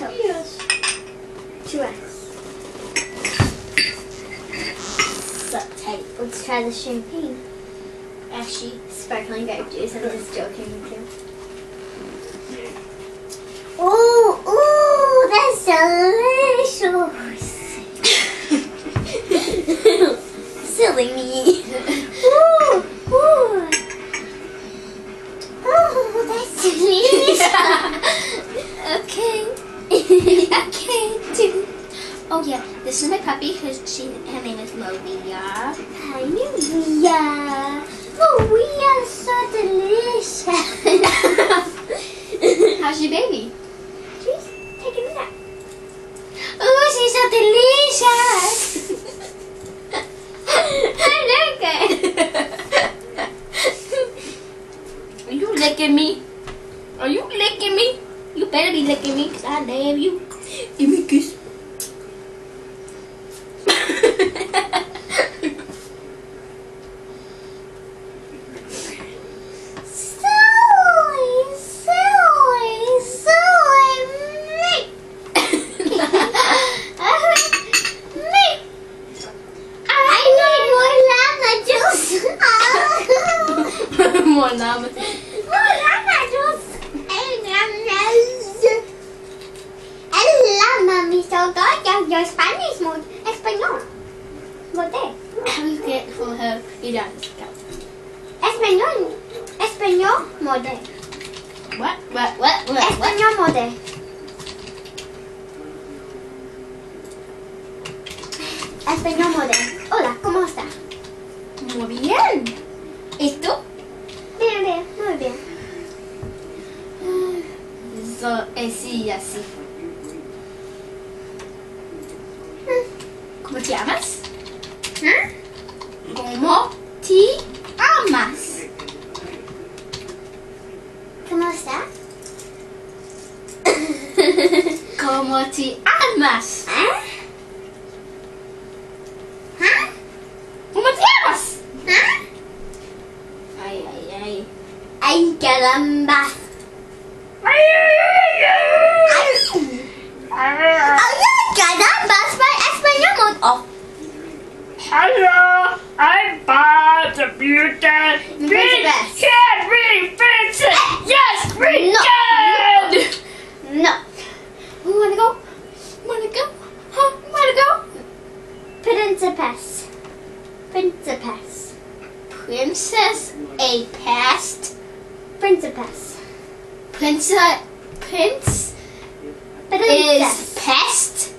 toast. Yes. To us. So tight. Let's try the champagne. Actually, sparkling grape juice. I'm just joking with you. Ooh, ooh, that's delicious. Silly me. This is my puppy. Her, she, her name is Maria. Hi, Maria. Oh, we are so delicious. How's your baby? She's taking a nap. Oh, she's so delicious. I like it. Are you licking me? Are you licking me? You better be licking me because I love you. Give me a kiss. Mami, so good. Your Spanish español. Mote. Get for her. Español. Español mode. What? What? What? What? What? Español mode. Español mode. Hola, ¿cómo está? Muy bien. ¿Y tú? É, esse é assim. Hum. Como te amas? Hum? Como te amas? Como está? Como te amas? Hã? Como te amas? Ai, ai, ai. Ai, caramba! Hello, I'm Bob the Mutant. We Princess. can be Vincent. Eh, yes, we No. can. no. You wanna go? Wanna go? Huh? Wanna go? Principess. Principess. Princess a past. Principess. Princess. Uh, prince is Princess. pest.